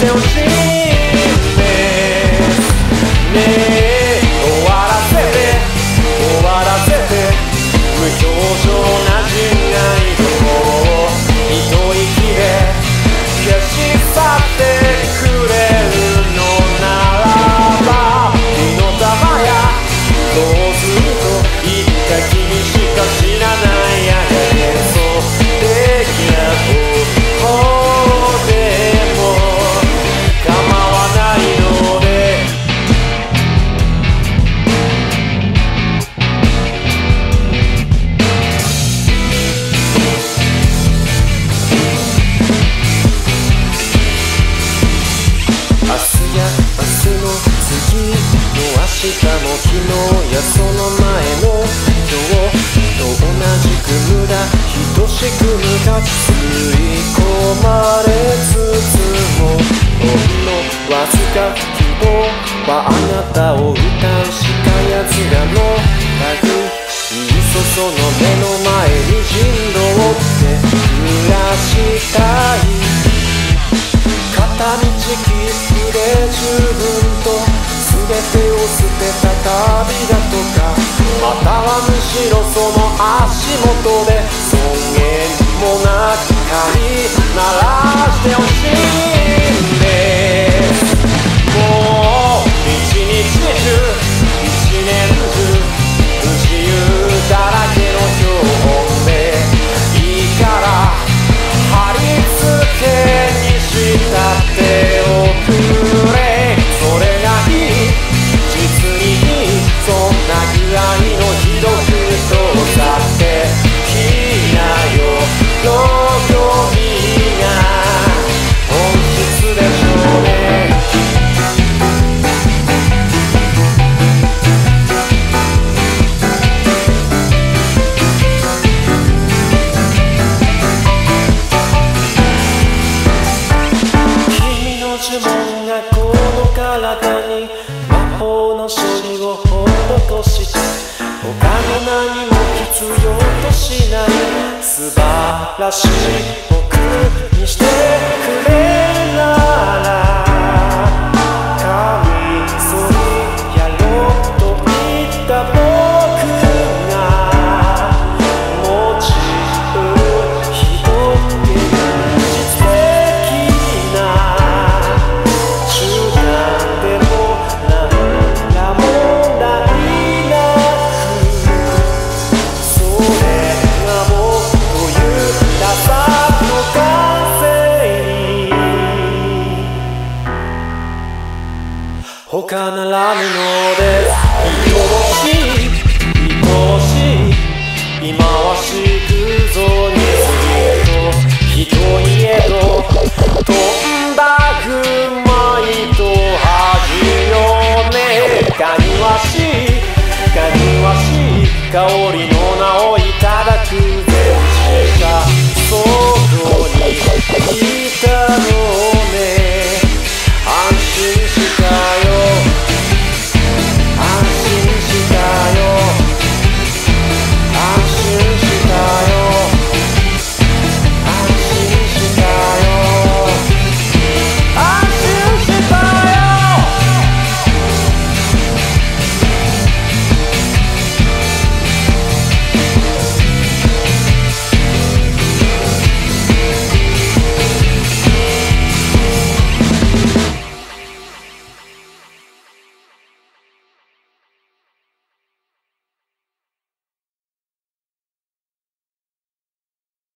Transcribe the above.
潰し日も昨日やその前の今日と同じく無駄等しく無駄吸い込まれつつもほんのわずか希望はあなたを歌うしかやつらのタグいっそその目の前旅だとかまたはむしろその足元で尊厳もなく飼いならしてほしい。として他の何も必要としない素晴らしい僕にしてくれるなら他ならぬのです。愛おしい。愛しい。今はわしにすぎると一人へとどとんだくまい。と恥よねかにわしい。かにわしい。香り